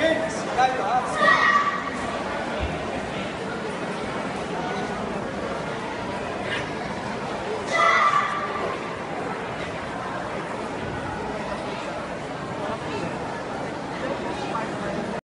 Kings, Caio Ramos.